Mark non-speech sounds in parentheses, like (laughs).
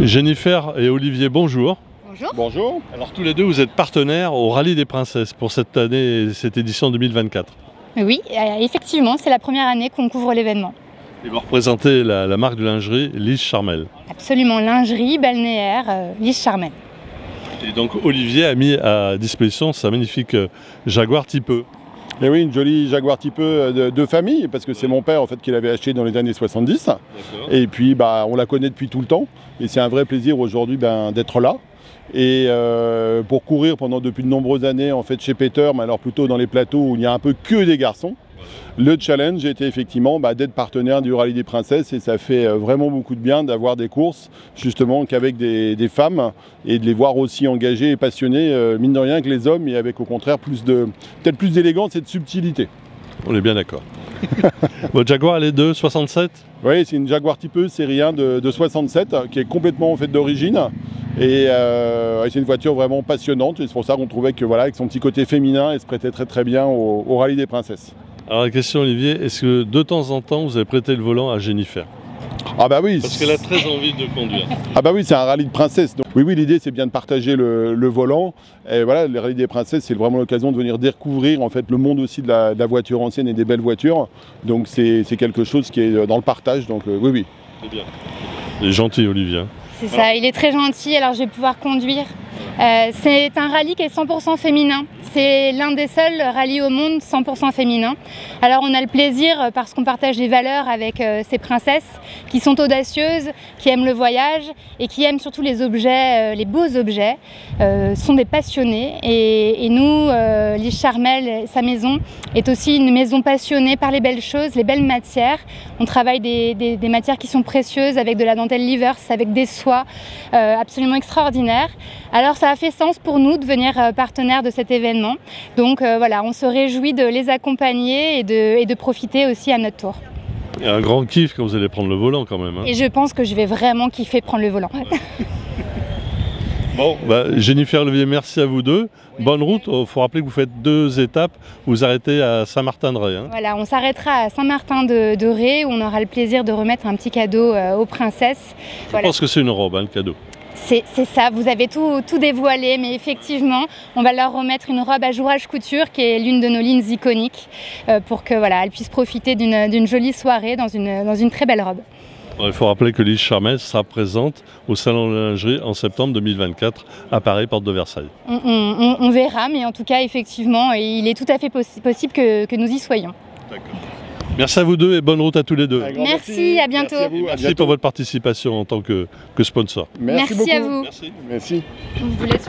Jennifer et Olivier, bonjour. Bonjour. Bonjour. Alors tous les deux, vous êtes partenaires au Rallye des Princesses pour cette année, cette édition 2024. Oui, euh, effectivement, c'est la première année qu'on couvre l'événement. Et vous représentez la, la marque de lingerie Lise Charmel. Absolument, lingerie, balnéaire, euh, Lise Charmel. Et donc Olivier a mis à disposition sa magnifique euh, Jaguar Type E. Et oui, une jolie Jaguar type E de, de famille, parce que c'est mon père en fait qui l'avait acheté dans les années 70. Et puis bah, on la connaît depuis tout le temps. Et c'est un vrai plaisir aujourd'hui ben, d'être là. Et euh, pour courir pendant depuis de nombreuses années en fait chez Peter, mais alors plutôt dans les plateaux où il n'y a un peu que des garçons. Le challenge était effectivement bah, d'être partenaire du Rallye des Princesses et ça fait euh, vraiment beaucoup de bien d'avoir des courses justement qu'avec des, des femmes et de les voir aussi engagées et passionnées, euh, mine de rien, que les hommes et avec au contraire plus de peut-être plus d'élégance et de subtilité. On est bien d'accord. (laughs) Votre Jaguar, elle est de 67 Oui, c'est une Jaguar type E série 1 de, de 67 qui est complètement en fait d'origine. Et euh, c'est une voiture vraiment passionnante et c'est pour ça qu'on trouvait que voilà, avec son petit côté féminin, elle se prêtait très très bien au, au Rallye des Princesses. Alors la question Olivier, est-ce que de temps en temps vous avez prêté le volant à Jennifer Ah bah oui, Parce qu'elle a très envie de conduire. Ah bah oui, c'est un rallye de princesse. Donc, oui, oui, l'idée c'est bien de partager le, le volant. Et voilà, le rallye des princesses, c'est vraiment l'occasion de venir découvrir en fait le monde aussi de la, de la voiture ancienne et des belles voitures. Donc c'est c'est quelque chose qui est dans le partage. Donc euh, oui, oui. C'est bien. Il est gentil Olivier. hein. C'est ça, il est très gentil, alors je vais pouvoir conduire. Euh, c'est un rallye qui est 100% féminin. C'est l'un des seuls rallyes au monde 100% féminin. Alors on a le plaisir, euh, parce qu'on partage des valeurs avec euh, ces princesses, qui sont audacieuses, qui aiment le voyage et qui aiment surtout les objets, les beaux objets, sont des passionnés. Et, et nous, euh, Charmel, sa maison, est aussi une maison passionnée par les belles choses, les belles matières. On travaille des, des- des matières qui sont précieuses avec de la dentelle Livers, avec des soies euh, absolument extraordinaires. Alors ça a fait sens pour nous de devenir euh, partenaire de cet événement. Donc euh, voilà, on se réjouit de les accompagner et de, et de profiter aussi à notre tour. Il y a un grand kiff quand vous allez prendre le volant quand même. hein. Et je pense que je vais vraiment kiffer prendre le volant. (laughs) Bon, bah, Jennifer Olivier, merci à vous deux. Bonne route. Il faut rappeler que vous faites deux étapes. Vous arrêtez à Saint-Martin-de-Ré. hein. Voilà, on s'arrêtera à Saint-Martin de, de Ré où on aura le plaisir de remettre un petit cadeau euh, aux princesses. Je pense que c'est une robe, hein, le cadeau. C'est ça, vous avez tout, tout dévoilé, mais effectivement, on va leur remettre une robe à jourage couture qui est l'une de nos lignes iconiques euh, pour que voilà, elles puissent profiter d'une d'une jolie soirée dans une, dans une très belle robe. Il faut rappeler que Lise Charmel sera présente au Salon de la lingerie en septembre 2024 à Paris, porte de Versailles. On, on- on- on verra, mais en tout cas, effectivement, il est tout à fait possi- possible que, que nous y soyons. Merci à vous deux et bonne route à tous les deux. Merci, à bientôt. Merci, à vous, à Merci bientôt. pour votre participation en tant que, que sponsor. Merci, beaucoup. à vous. Merci. Merci. On vous laisse.